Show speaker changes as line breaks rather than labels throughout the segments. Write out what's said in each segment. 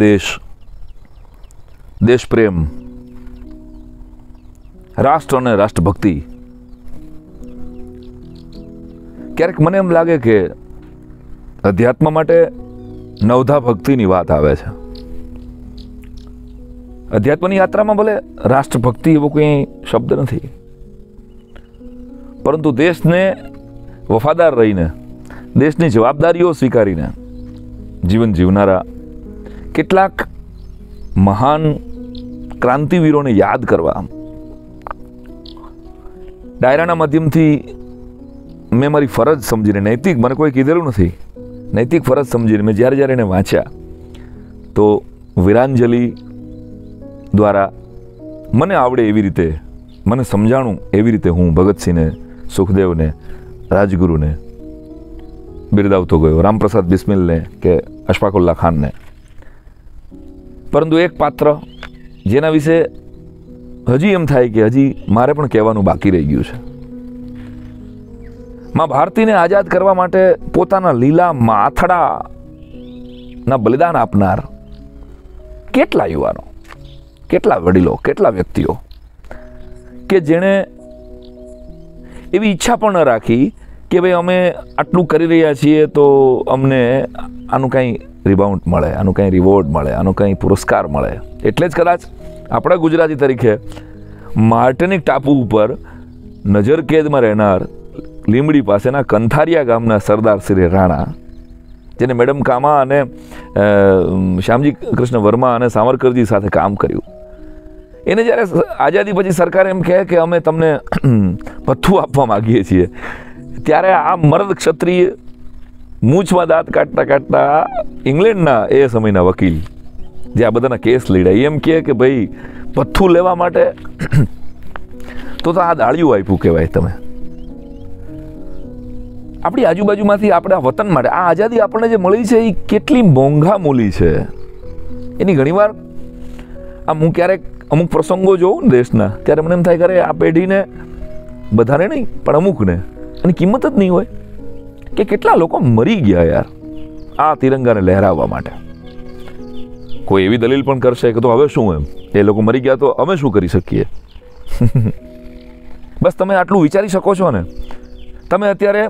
દેશ દેશપ્રેમ રાષ્ટ્ર અને રાષ્ટ્રભક્તિ ક્યારેક મને એમ લાગે કે અધ્યાત્મ માટે નવધા ભક્તિની વાત આવે છે. અધ્યાત્મની યાત્રામાં ભલે રાષ્ટ્રભક્તિ એવો કંઈ શબ્દ નથી. પરંતુ દેશને વફાદાર રહીને, દેશની જવાબદારીઓ સ્વીકારીને, જીવન જીવનારા કેટલાક મહાન ક્રાંતિવીરોને યાદ કરવા. ડાયરાના માધ્યમથી મેં મારી ફરજ સમજીને, નૈતિક, મને કોઈ કીધેલું નથી. નૈતિક ફરજ સમજીને મેં જ્યારે જ્યારે એને વાંચ્યા, તો વિરાંજલિ દ્વારા મને આવડે એવી રીતે, મને સમજાણું એવી રીતે હું ભગતસિંહને, સુખદેવને, રાજગુરુને બિરદાવતો ગયો. રામપ્રસાદ બિસ્મિલને કે અશફાકુલ્લા ખાનને. પરંતુ એક પાત્ર જેના વિશે હજી એમ થાય કે હજી મારે પણ કહેવાનું બાકી રહી ગયું છે. માં ભારતીને આઝાદ કરવા માટે પોતાના લીલા માથડાના બલિદાન આપનાર કેટલા યુવાનો, કેટલા વડીલો, કેટલા વ્યક્તિઓ કે જેણે એવી ઈચ્છા પણ ન રાખી કે ભાઈ અમે આટલું કરી રહ્યા છીએ તો અમને આનું કંઈ રિબાઉન્ડ મળે, આનું કંઈ રિવોર્ડ મળે, આનું કંઈ પુરસ્કાર મળે. એટલે જ કદાચ આપણા ગુજરાતી તરીકે માર્ટનિક ટાપુ ઉપર નજર કેદમાં રહેનાર લીમડી પાસેના કંથારિયા ગામના સરદાર શ્રી રાણા, જેને મેડમ કામા અને શ્યામજી કૃષ્ણ વર્મા અને સાવરકરજી સાથે કામ કર્યું. એને જ્યારે આઝાદી પછી સરકાર એમ કહે કે અમે તમને ભથ્થું આપવા માગીએ છીએ, ત્યારે આ મર્દ ક્ષત્રિય મૂછમાં દાંત કાઢતા કાઢતા ઇંગ્લેન્ડના એ સમયના વકીલ જે આ બધાના કેસ લડ્યા, એમ કહે કે ભાઈ, પથ્થું લેવા માટે તો તો આ દાળિયું આપ્યું કહેવાય તમે. આપણી આજુબાજુમાંથી આપણા વતન માટે, આ આઝાદી આપણને જે મળી છે એ કેટલી મોંઘા મૂલી છે. એની ઘણીવાર આમ હું ક્યારેક અમુક પ્રસંગો જોઉં ને દેશના, ત્યારે મને એમ થાય કરે આ પેઢીને બધાને નહીં, પણ અમુકને. એની કિંમત જ નહીં હોય. કે કેટલા લોકો મરી ગયા યાર આ તિરંગાને લહેરાવવા માટે. કોઈ એવી દલીલ પણ કરશે કે તો હવે શું એમ? એ લોકો મરી ગયા તો અમે શું કરી શકીએ? બસ તમે આટલું વિચારી શકો છો ને. તમે અત્યારે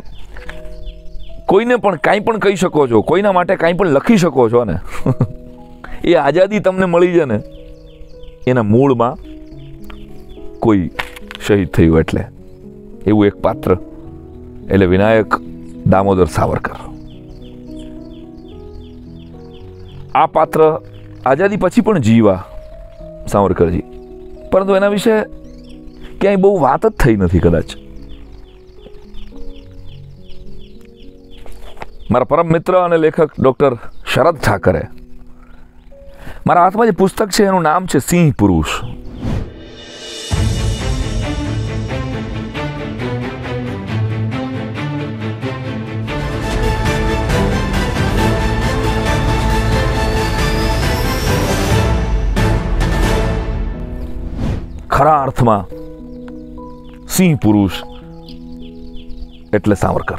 કોઈને પણ કાંઈ પણ કહી શકો છો, કોઈના માટે કાંઈ પણ લખી શકો છો ને. એ આઝાદી તમને મળી છે ને. એના મૂળમાં કોઈ શહીદ થયું એટલે. એવું એક પાત્ર. એટલે વિનાયક દામોદર સાવરકર. આ પાત્ર આઝાદી પછી પણ જીવા સાવરકરજી. પરંતુ એના વિશે ક્યાંય બહુ વાત જ થઈ નથી કદાચ. મારા પરમ મિત્ર અને લેખક ડૉક્ટર શરદ ઠાકરે મારા હાથમાં જે પુસ્તક છે એનું નામ છે સિંહ પુરુષ. ખરા અર્થમાં સિંહ પુરુષ એટલે સાવરકર.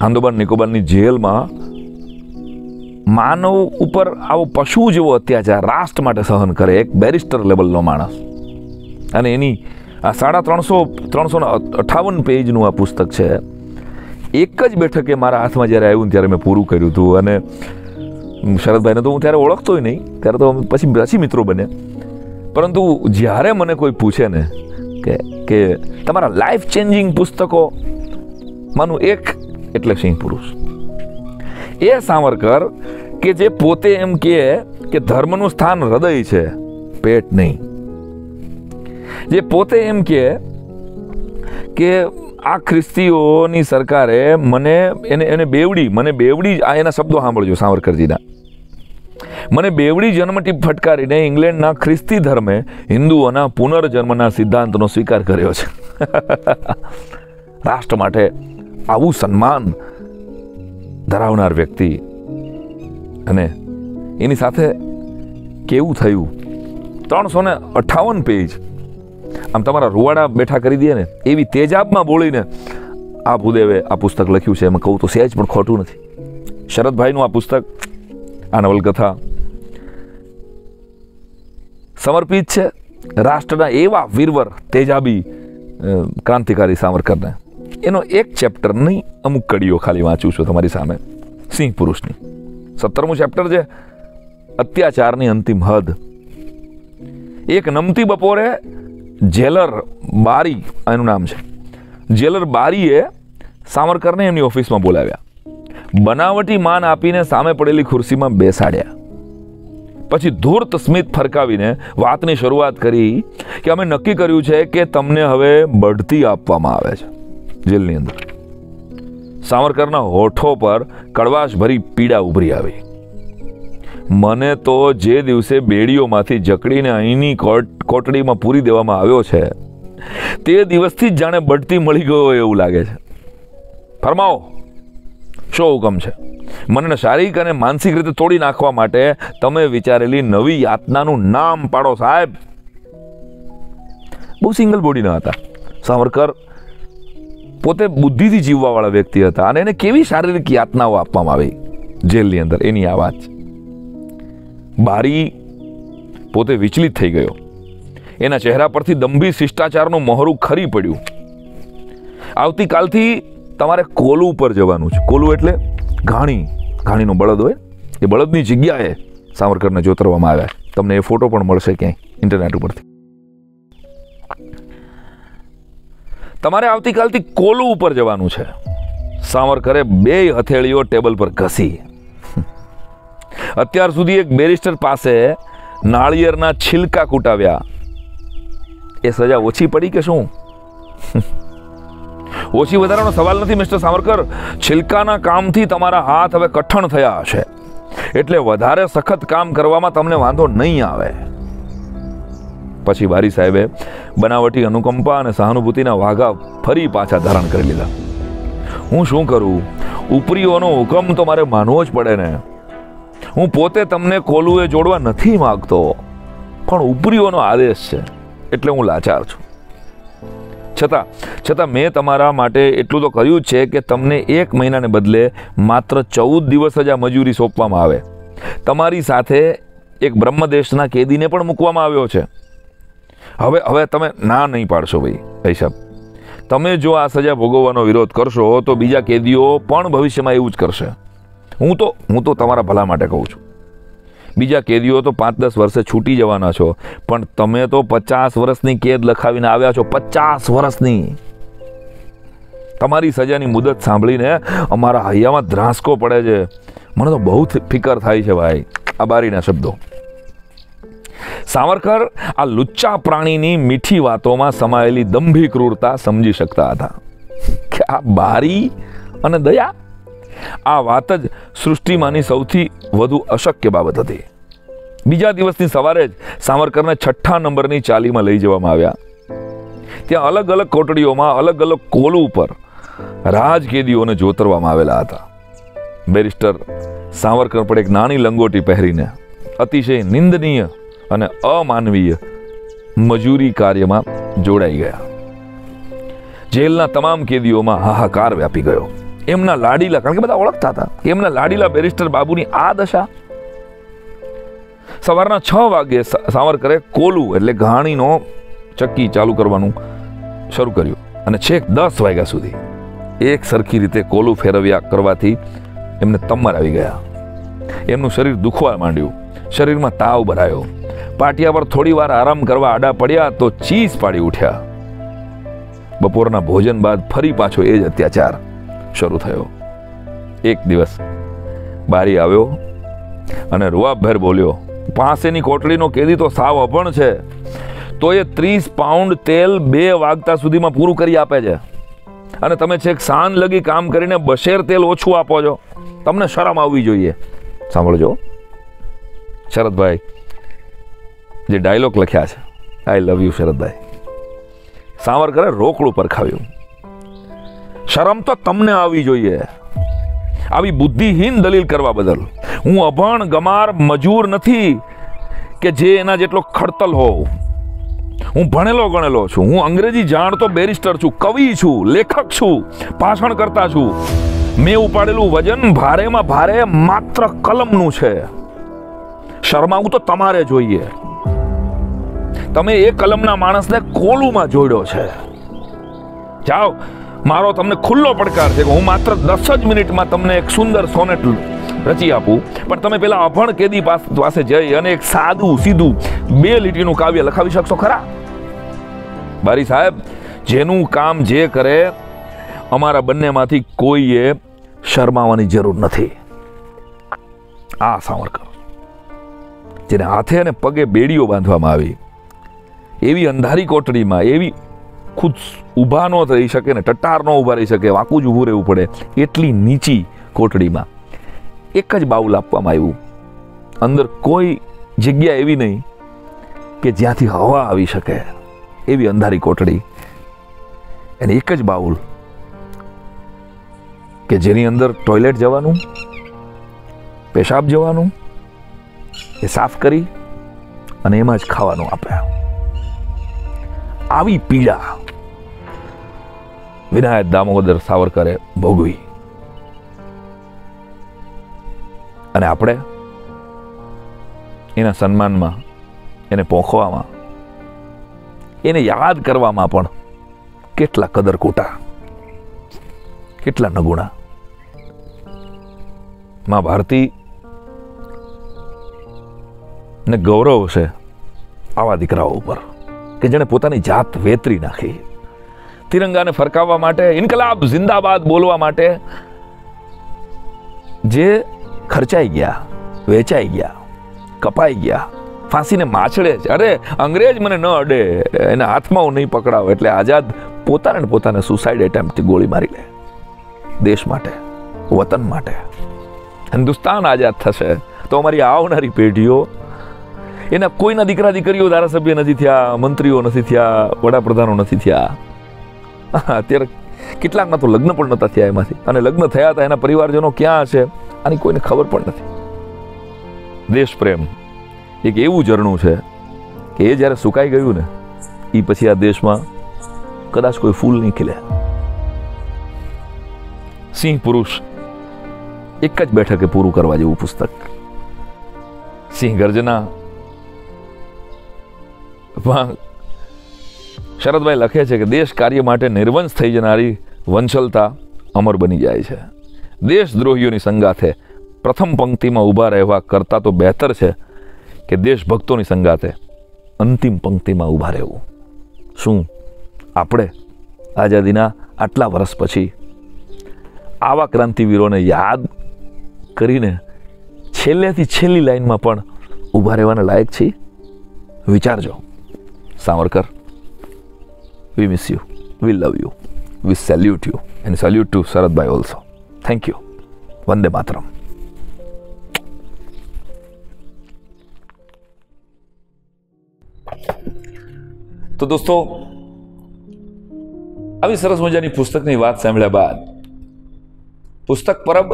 આંદોબાર નિકોબારની જેલમાં માનવ ઉપર આવો પશુ જેવો અત્યાચાર રાષ્ટ્ર માટે સહન કરે એક બેરિસ્ટર લેવલનો માણસ. અને એની આ સાડા ત્રણસો ત્રણસો અઠાવન પેજનું આ પુસ્તક છે. એક જ બેઠકે મારા હાથમાં જ્યારે આવ્યું ત્યારે મેં પૂરું કર્યું હતું. અને શરદભાઈને તો હું ત્યારે ઓળખતોય નહીં. ત્યારે તો પછી પછી મિત્રો બન્યા. પરંતુ જ્યારે મને કોઈ પૂછે ને કે કે તમારા લાઈફ ચેન્જિંગ પુસ્તકો માનું એક એટલે સિંહ પુરુષ. એ સાવરકર કે જે પોતે એમ કહે કે ધર્મનું સ્થાન હૃદય છે, પેટ નહીં. જે પોતે એમ કહે કે આ ખ્રિસ્તીઓની સરકારે મને એને એને બેવડી, મને બેવડી આ એના શબ્દો સાંભળજો સાવરકરજીના. મને બેવડી જન્મટીપ ફટકારીને ઇંગ્લેન્ડના ખ્રિસ્તી ધર્મે હિન્દુઓના પુનર્જન્મના સિદ્ધાંતનો સ્વીકાર કર્યો છે. રાષ્ટ્ર માટે આવું સન્માન ધરાવનાર વ્યક્તિ અને એની સાથે કેવું થયું? ત્રણસો ને અઠાવન પેજ આમ તમારા રૂવાડા બેઠા કરી દે ને, એવી તેજાબમાં બોલીને આ ભૂદેવે આ પુસ્તક લખ્યું છે. એમાં કહું તો સહેજ પણ ખોટું નથી. શરદભાઈનું આ પુસ્તક, આ નવલકથા સમર્પિત છે રાષ્ટ્રના એવા વીરવર તેજાબી ક્રાંતિકારી સાવરકરને. એનો એક ચેપ્ટરની અમુક કડીઓ ખાલી વાંચું છું તમારી સામે. સિંહ પુરુષની. સત્તરમું ચેપ્ટર છે, અત્યાચારની અંતિમ હદ. એક નમતી બપોરે જેલર બારી, એનું નામ છે. જેલર બારીએ સાવરકરને એમની ઓફિસમાં બોલાવ્યા. બનાવટી માન આપીને સામે પડેલી ખુરશીમાં બેસાડ્યા. પછી ધૂર્ત સ્મિત ફરકાવીને વાતની શરૂઆત કરી કે અમે નક્કી કર્યું છે કે તમને હવે બઢતી આપવામાં આવે છે, જેલની અંદર. સાવરકરના હોઠો પર કડવાશ ભરી પીડા ઉભરી આવી. મને તો જે દિવસે બેડીઓમાંથી જકડીને અહીંની કોટ, કોટડીમાં પૂરી દેવામાં આવ્યો છે, તે દિવસથી જ જાણે બઢતી મળી ગયો એવું લાગે છે. ફરમાવો. શો હુકમ છે? મને શારીરિક અને માનસિક રીતે તોડી નાખવા માટે તમે વિચારેલી નવી યાતનાનું નામ પાડો, સાહેબ. બહુ સિંગલ બોડીના હતા. સાવરકર પોતે બુદ્ધિથી જીવવાવાળા વ્યક્તિ હતા અને એને કેવી શારીરિક યાતનાઓ આપવામાં આવી? જેલની અંદર. એની આ વાત છે. બારી પોતે વિચલિત થઈ ગયો. એના ચહેરા પરથી દંભી શિષ્ટાચારનું મહોરું ખરી પડ્યું. આવતીકાલથી તમારે કોલું ઉપર જવાનું છે. કોલું એટલે ઘાણી, ઘાણીનો બળદ હોય. એ બળદની જગ્યાએ સાવરકરને જોતરવામાં આવ્યા. તમને એ ફોટો પણ મળશે ક્યાંય, ઇન્ટરનેટ ઉપરથી. તમારે આવતીકાલથી કોલું ઉપર જવાનું છે. સાવરકરે બે હથેળીઓ ટેબલ પર ઘસી. અત્યાર સુધી એક બેરિસ્ટર પાસે નાળિયેરના છિલકા કૂટાવ્યા. એ સજા ઓછી પડી કે શું? ઓછી વધારાનો સવાલ નથી, મિસ્ટર સાવરકર. છિલકાના કામથી તમારા હાથ હવે કઠણ થયા હશે. એટલે વધારે સખત કામ કરવામાં તમને વાંધો નહીં આવે. પછી બારી સાહેબે બનાવટી અનુકંપા અને સહાનુભૂતિના વાઘા ફરી પાછા ધારણ કરી લીધા. હું શું કરું? ઉપરીઓનો હુકમ તો મારે માનવો જ પડે ને. હું પોતે તમને કોલુએ જોડવા નથી માંગતો, પણ ઉપરીઓનો આદેશ છે, એટલે હું લાચાર છું. છતાં છતાં મેં તમારા માટે એટલું તો કર્યું છે કે તમને એક મહિનાને બદલે માત્ર ચૌદ દિવસ જ આ મજૂરી સોંપવામાં આવે. તમારી સાથે એક બ્રહ્મદેશના કેદીને પણ મૂકવામાં આવ્યો છે. હવે હવે તમે ના નહીં પાડશો ભાઈ ભાઈ તમે જો આ સજા ભોગવવાનો વિરોધ કરશો, તો બીજા કેદીઓ પણ ભવિષ્યમાં એવું જ કરશે. હું તો હું તો તમારા ભલા માટે કહું છું. બીજા કેદીઓ તો પાંચ દસ વર્ષે છૂટી જવાના છો, પણ તમે તો પચાસ વર્ષની કેદ લખાવીને આવ્યા છો, પચાસ વર્ષની. તમારી સજાની મુદત સાંભળીને અમારા હૈયામાં ધ્રાસકો પડે છે. મને તો બહુ ફિકર થાય છે ભાઈ આ બારીના શબ્દો. સાવરકર આ લુચ્ચા પ્રાણીની મીઠી વાતોમાં સમાયેલી દંભી ક્રૂરતા સમજી શકતા હતા. કે આ બારી અને દયા? આ વાત જ સૃષ્ટિમાંની સૌથી વધુ અશક્ય બાબત હતી. બીજા દિવસની સવારે જ સાવરકરને છઠ્ઠા નંબરની ચાલીમાં લઈ જવામાં આવ્યા. ત્યાં અલગ અલગ કોટડીઓમાં અલગ અલગ કોલ ઉપર રાજકેદીઓને જોતરવામાં આવેલા હતા. બેરિસ્ટર સાવરકર પણ એક નાની લંગોટી પહેરીને અતિશય નિંદનીય અને અમાનવીય મજૂરી કાર્યમાં જોડાઈ ગયા. જેલના તમામ કેદીઓમાં હાહાકાર વ્યાપી ગયો. એમના લાડીલા, કારણ કે બધા ઓળખતા હતા. એમના લાડીલા બેરિસ્ટર બાબુની આ દશા. સવારના છ વાગે સાવરકરે કોલું એટલે ઘાણીનો ચક્કી ચાલુ કરવાનું શરૂ કર્યું. અને છેક દસ વાગ્યા સુધી એક સરખી રીતે કોલું ફેરવ્યા કરવાથી એમને તમર આવી ગયા. એમનું શરીર દુખવા માંડ્યું. શરીરમાં તાવ ભરાયો. પાટિયા પર થોડી વાર આરામ કરવા આડા પડ્યા તો ચીસ પાડી ઉઠ્યા. બપોરના ભોજન બાદ ફરી પાછો એ જ અત્યાચાર. શરૂ થયો. એક દિવસ બારી આવ્યો અને રૂઆબભેર બોલ્યો, પાસેની કોટડીનો કેદી તો સાવ અભણ છે. તો એ ત્રીસ પાઉન્ડ તેલ બે વાગતા સુધીમાં પૂરું કરી આપે છે. અને તમે છેક સાન લગી કામ કરીને બશેર તેલ ઓછું આપો છો. તમને શરમ આવવી જોઈએ. સાંભળજો. શરદભાઈ, જે ડાયલોગ લખ્યા છે આઈ લવ યુ શરદભાઈ. સાવરકરે રોકડું પરખાવ્યું. શરમ તો તમને આવવી જોઈએ. આવી બુદ્ધિહીન દલીલ કરવા બદલ હું અભણ, ગમાર, મજૂર નથી કે જે એના જેટલો ખડતલ હોઉં. હું ભણેલો, ગણેલો છું. હું અંગ્રેજી જાણતો બેરિસ્ટર છું, કવિ છું, લેખક છું, ભાષણ કરતા છું. મેં ઉપાડેલું વજન ભારેમાં ભારે માત્ર કલમનું છે. શરમાવું તો તમારે જોઈએ. તમે એ કલમના માણસને કોલુમાં જોડ્યો છે. જાઓ મારો તમને ખુલ્લો પડકાર છે કે હું માત્ર દસ જ મિનિટમાં તમને એક સુંદર સોનેટ રચી આપું. પણ તમે પેલા અભણ કેદી પાસ- જઈ અને એક સાદું, સીધું બે લીટીનું કાવ્ય લખાવી શકશો ખરા? બારી સાહેબ, જેનું કામ જે કરે, અમારા બંનેમાંથી કોઈએ શરમાવાની જરૂર નથી. આ સાવરકર, જેને હાથે અને પગે બેડીઓ બાંધવામાં આવી, એવી અંધારી કોટડીમાં, એવી ખુદ ઊભા ન રહી શકે ને, ટટાર ન ઊભા રહી શકે, વાંકું જ ઊભું રહેવું પડે એટલી નીચી કોટડીમાં. એક જ બાઉલ આપવામાં આવ્યું. અંદર કોઈ જગ્યા એવી નહીં કે જ્યાંથી હવા આવી શકે એવી અંધારી કોટડી. અને એક જ બાઉલ કે જેની અંદર ટોયલેટ જવાનું, પેશાબ જવાનું, એ સાફ કરી અને એમાં જ ખાવાનું આપ્યા. આવી પીડા વિનાયક દામોદર સાવરકરે ભોગવી. અને આપણે એના સન્માનમાં એને પોખવામાં, એને યાદ કરવામાં પણ કેટલા કદર કૂટા કેટલા નગુણા. માં ભારતી ને ગૌરવ છે આવા દીકરાઓ ઉપર, કે જેણે પોતાની જાત વેતરી નાખી. તિરંગાને ફરકાવવા માટે, ઇન્કલાબ, જિંદાબાદ બોલવા માટે જે ખર્ચાઈ ગયા, વેચાઈ ગયા, કપાઈ ગયા, ફાંસીને માછડે છે. અરે, અંગ્રેજ મને ન અડે, એના હાથમાં હું નહીં પકડાવ, એટલે આઝાદ પોતાને પોતાને સુસાઇડ એટેમ્પથી ગોળી મારી લે. દેશ માટે, વતન માટે. હિન્દુસ્તાન આઝાદ થશે, તો અમારી આવનારી પેઢીઓ, એના કોઈના દીકરા દીકરીઓ ધારાસભ્ય નથી થયા, મંત્રીઓ નથી થયા, વડાપ્રધાનો નથી થયા. અત્યારે કેટલાકના તો લગ્ન પણ નહોતા થયા એમાંથી. અને લગ્ન થયા હતા, એના પરિવારજનો ક્યાં છે, આની કોઈને ખબર પણ નથી. દેશ પ્રેમ, એક એવું ઝરણું છે કે એ જ્યારે સુકાઈ ગયું ને એ પછી આ દેશમાં કદાચ કોઈ ફૂલ નહીં ખીલે. સિંહ પુરુષ એક જ બેઠકે પૂરું કરવા જેવું પુસ્તક. સિંહ ગર્જના શરદભાઈ લખે છે કે દેશ કાર્ય માટે નિર્વંશ થઈ જનારી વંશલતા અમર બની જાય છે. દેશદ્રોહીઓની સંગાથે પ્રથમ પંક્તિમાં ઊભા રહેવા કરતાં તો બહેતર છે કે દેશભક્તોની સંગાથે અંતિમ પંક્તિમાં ઊભા રહેવું. શું આપણે આઝાદીના આટલા વર્ષ પછી આવા ક્રાંતિવીરોને યાદ કરીને છેલ્લેથી છેલ્લી લાઈનમાં પણ ઊભા રહેવાના લાયક છીએ? વિચારજો. Savarkar we miss you we love you we salute you and salute to Sharadbhai also thank you Vande Mataram તો દોસ્તો, આવી સરસ મજાની પુસ્તકની વાત સાંભળ્યા બાદ, પુસ્તક પરબ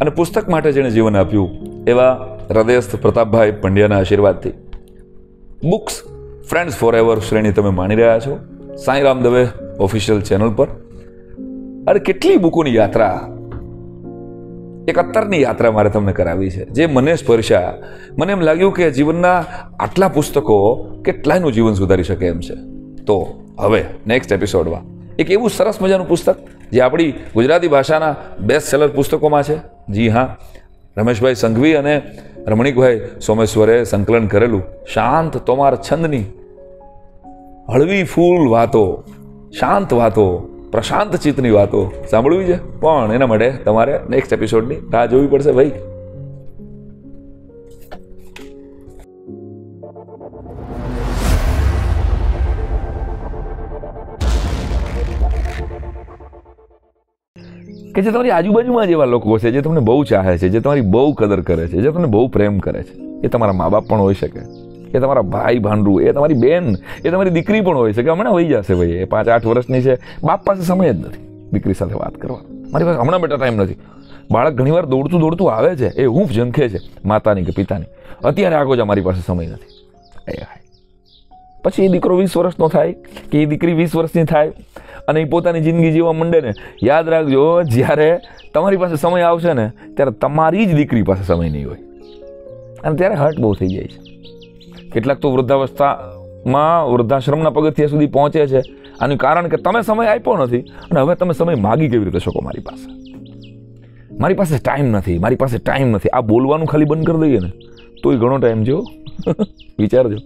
અને પુસ્તક માટે જેણે જીવન આપ્યું, એવા હૃદયસ્થ પ્રતાપભાઈ પંડ્યાના આશીર્વાદથી. બુક્સ ફ્રેન્ડ્સ ફોર એવર શ્રેણી તમે માણી રહ્યા છો. સાંઈરામ દવે ઓફિશિયલ ચેનલ પર. અરે કેટલી બુકોની યાત્રા. એક અત્તરની યાત્રા મારે તમને કરાવી છે. જે મને સ્પર્શ્યા મને એમ લાગ્યું કે જીવનના આટલા પુસ્તકો કેટલાયનું જીવન સુધારી શકે એમ છે. તો હવે નેક્સ્ટ એપિસોડમાં એક એવું સરસ મજાનું પુસ્તક જે આપણી ગુજરાતી ભાષાના બેસ્ટ સેલર પુસ્તકોમાં છે. જી હા, રમેશભાઈ સંઘવી અને રમણીકભાઈ સોમેશ્વરે સંકલન કરેલું શાંત તોમાર છંદની હળવી ફૂલ વાતો, શાંત વાતો, પ્રશાંત ચિત્તની વાતો સાંભળવી છે? પણ એના માટે તમારે નેક્સ્ટ એપિસોડની રાહ જોવી પડશે ભાઈ. કે જે તમારી આજુબાજુમાં જેવા લોકો છે, જે તમને બહુ ચાહે છે, જે તમારી બહુ કદર કરે છે, જે તમને બહુ પ્રેમ કરે છે, એ તમારા મા બાપ પણ હોઈ શકે. એ તમારા ભાઈ ભાંડું, એ તમારી બેન, એ તમારી દીકરી પણ હોઈ શકે હમણાં હોઈ જશે ભાઈ, એ પાંચ આઠ વર્ષની છે. બાપ પાસે સમય જ નથી દીકરી સાથે વાત કરવા મારી પાસે હમણાં બેટા ટાઈમ નથી. બાળક ઘણીવાર દોડતું દોડતું આવે છે, એ હૂંફ ઝંખે છે, માતાની કે પિતાની. અત્યારે આગો જ અમારી પાસે સમય નથી. એ હાય. પછી એ દીકરો વીસ વર્ષનો થાય, કે એ દીકરી વીસ વર્ષની થાય, અને એ પોતાની જિંદગી જીવવા માંડે ને, યાદ રાખજો, જ્યારે તમારી પાસે સમય આવશે ને, ત્યારે તમારી જ દીકરી પાસે સમય નહીં હોય. અને ત્યારે હર્ટ બહુ થઈ જાય છે. કેટલાક તો વૃદ્ધાવસ્થામાં વૃદ્ધાશ્રમના પગથિયા સુધી પહોંચે છે. આનું કારણ કે તમે સમય આપ્યો નથી અને હવે તમે સમય માગી કેવી રીતે શકો મારી પાસે? મારી પાસે ટાઈમ નથી, મારી પાસે ટાઈમ નથી. આ બોલવાનું ખાલી બંધ કરી દઈએ ને. તોય ઘણો ટાઈમ જો વિચારજો.